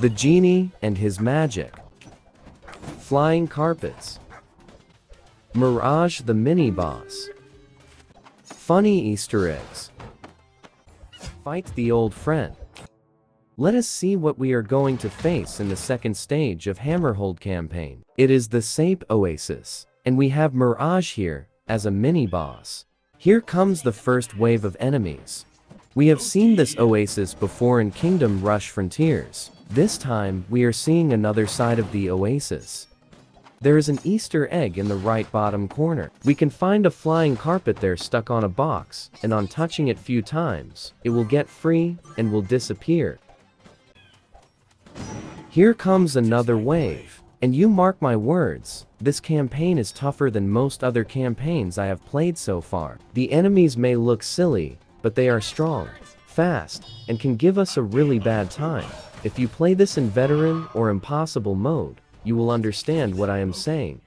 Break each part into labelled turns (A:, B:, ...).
A: The Genie and His Magic. Flying Carpets. Mirage the Mini Boss. Funny Easter eggs. Fight the old friend. Let us see what we are going to face in the second stage of Hammerhold campaign. It is the Sape Oasis, and we have Mirage here as a mini boss. Here comes the first wave of enemies. We have seen this oasis before in Kingdom Rush Frontiers. This time, we are seeing another side of the oasis. There is an Easter egg in the right bottom corner. We can find a flying carpet there stuck on a box, and on touching it few times, it will get free and will disappear. Here comes another wave. And you mark my words, this campaign is tougher than most other campaigns I have played so far. The enemies may look silly, but they are strong, fast, and can give us a really bad time. If you play this in veteran or impossible mode, you will understand what I am saying.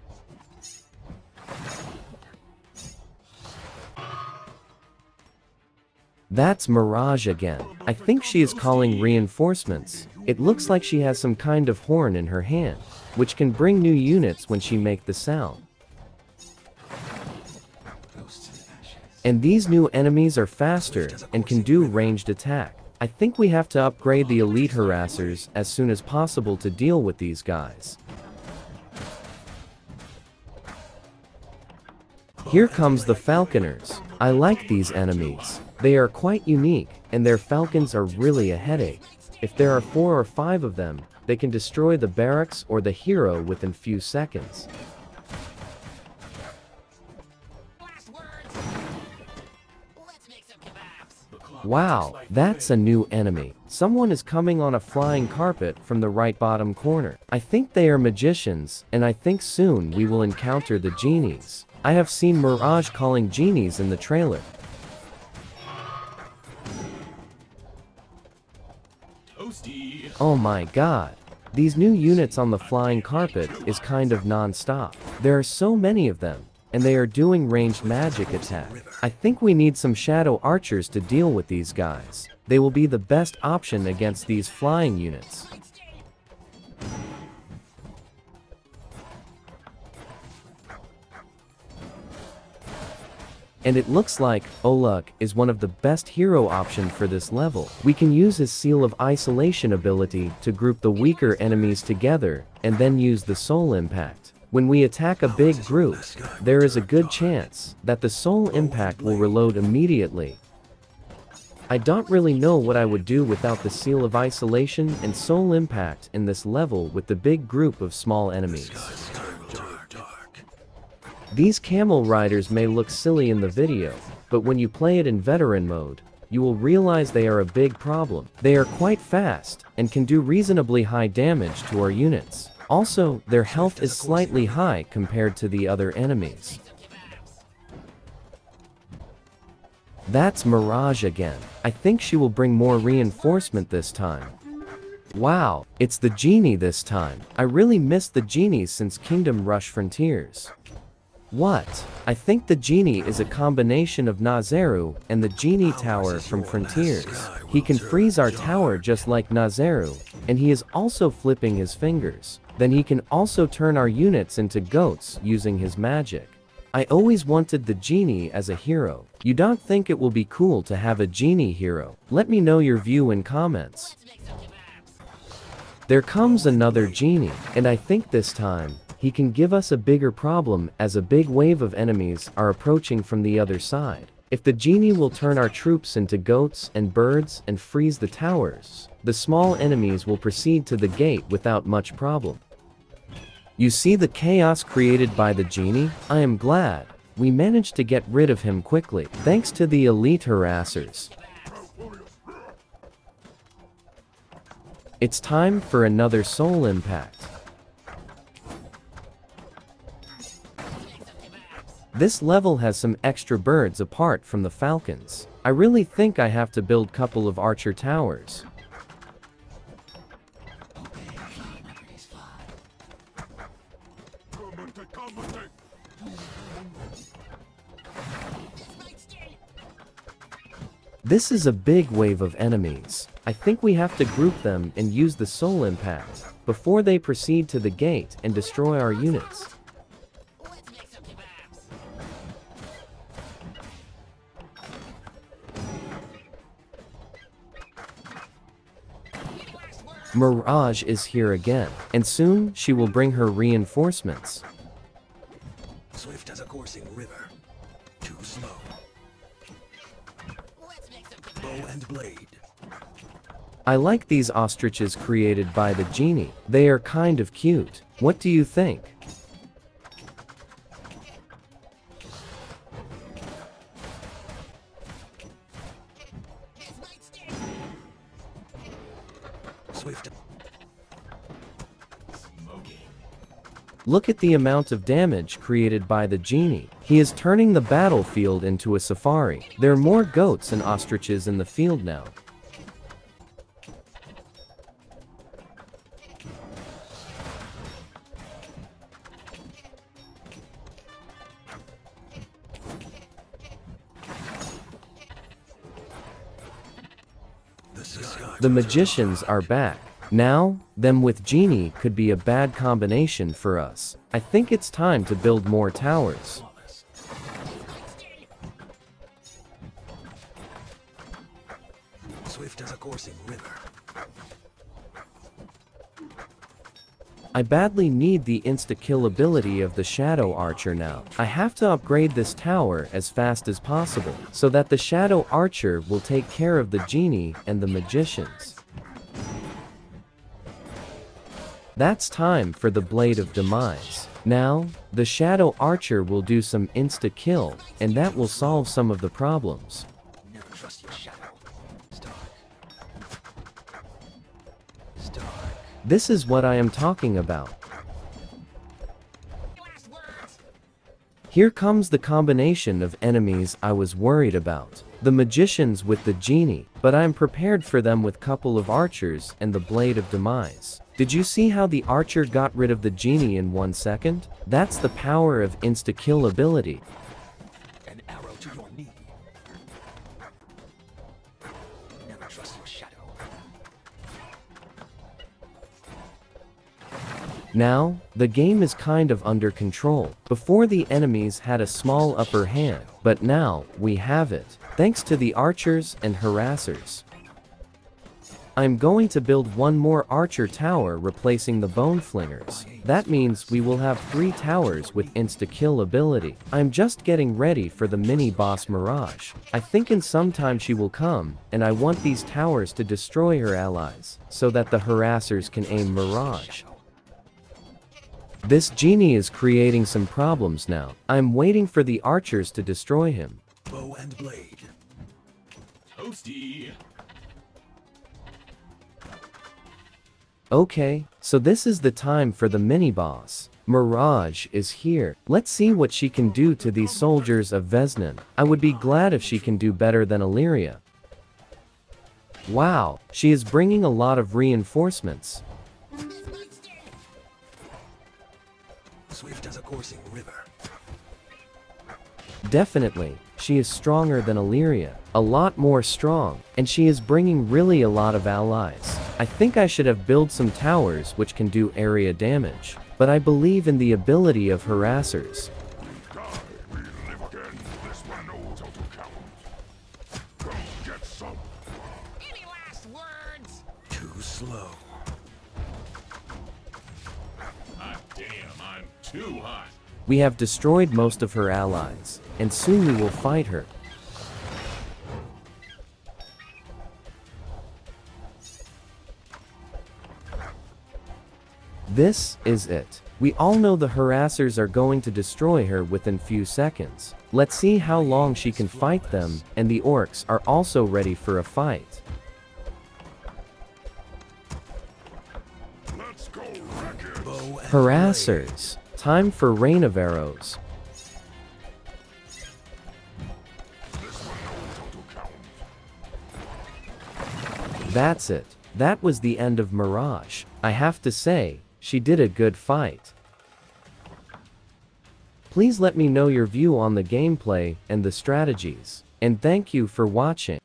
A: That's Mirage again. I think she is calling reinforcements. It looks like she has some kind of horn in her hand, which can bring new units when she make the sound. And these new enemies are faster and can do ranged attack. I think we have to upgrade the elite harassers as soon as possible to deal with these guys. Here comes the falconers. I like these enemies. They are quite unique, and their falcons are really a headache. If there are four or five of them, they can destroy the barracks or the hero within few seconds. Wow, that's a new enemy. Someone is coming on a flying carpet from the right bottom corner. I think they are magicians, and I think soon we will encounter the genies. I have seen Mirage calling genies in the trailer. Oh my god. These new units on the flying carpet is kind of non-stop. There are so many of them, and they are doing ranged magic attack. I think we need some shadow archers to deal with these guys. They will be the best option against these flying units. And it looks like Oloch is one of the best hero option for this level. We can use his Seal of Isolation ability to group the weaker enemies together and then use the Soul Impact. When we attack a big group, there is a good chance that the Soul Impact will reload immediately. I don't really know what I would do without the Seal of Isolation and Soul Impact in this level with the big group of small enemies. These camel riders may look silly in the video, but when you play it in veteran mode, you will realize they are a big problem. They are quite fast, and can do reasonably high damage to our units. Also, their health is slightly high compared to the other enemies. That's Mirage again. I think she will bring more reinforcement this time. Wow, it's the genie this time. I really missed the genies since Kingdom Rush Frontiers. What? I think the genie is a combination of Nazeru and the genie tower from Frontiers. He can freeze our tower just like Nazeru, and he is also flipping his fingers. Then he can also turn our units into goats using his magic. I always wanted the genie as a hero. You don't think it will be cool to have a genie hero? Let me know your view in comments. There comes another genie, and I think this time, he can give us a bigger problem as a big wave of enemies are approaching from the other side. If the genie will turn our troops into goats and birds and freeze the towers, the small enemies will proceed to the gate without much problem. You see the chaos created by the genie? I am glad. We managed to get rid of him quickly, thanks to the elite harassers. It's time for another soul impact. This level has some extra birds apart from the falcons. I really think I have to build couple of archer towers. This is a big wave of enemies. I think we have to group them and use the soul impact before they proceed to the gate and destroy our units. Mirage is here again, and soon she will bring her reinforcements.
B: Swift as a coursing river. Too slow.
C: Let's make some
B: Bow and blade.
A: I like these ostriches created by the genie. They are kind of cute. What do you think?
B: Swift.
A: Look at the amount of damage created by the genie. He is turning the battlefield into a safari. There are more goats and ostriches in the field now.
B: The
A: magicians are back. Now, them with genie could be a bad combination for us. I think it's time to build more towers.
B: Swift as a coursing river.
A: I badly need the insta-kill ability of the Shadow Archer now. I have to upgrade this tower as fast as possible, so that the Shadow Archer will take care of the genie and the magicians. That's time for the Blade of Demise. Now, the Shadow Archer will do some insta-kill, and that will solve some of the problems. This is what I am talking about. Here comes the combination of enemies I was worried about. The magicians with the genie, but I'm prepared for them with couple of archers and the blade of demise. Did you see how the archer got rid of the genie in one second? That's the power of insta-kill ability. Now, the game is kind of under control. Before the enemies had a small upper hand, but now, we have it. Thanks to the archers and harassers. I'm going to build one more archer tower replacing the bone flingers. That means we will have three towers with insta-kill ability. I'm just getting ready for the mini boss Mirage. I think in some time she will come, and I want these towers to destroy her allies, so that the harassers can aim Mirage. This genie is creating some problems now. I'm waiting for the archers to destroy him.
B: Bow and blade.
D: Toasty.
A: Okay, so this is the time for the mini-boss. Mirage is here. Let's see what she can do to these soldiers of Vez'nan. I would be glad if she can do better than Illyria. Wow, she is bringing a lot of reinforcements.
B: Swift as a coursing river.
A: Definitely, she is stronger than Illyria. A lot more strong, and she is bringing really a lot of allies. I think I should have built some towers which can do area damage. But I believe in the ability of harassers.
D: We live again. This one knows how to count. Go get some.
C: Any last words?
B: Too slow.
D: Hot damn, I'm too hot.
A: We have destroyed most of her allies, and soon we will fight her. This is it. We all know the harassers are going to destroy her within few seconds. Let's see how long she can fight them, and the orcs are also ready for a fight.
D: Let's go wreck it.
B: Bow and blade.
A: Harassers. Time for Rain of Arrows. That's it. That was the end of Mirage. I have to say, she did a good fight. Please let me know your view on the gameplay and the strategies. And thank you for watching.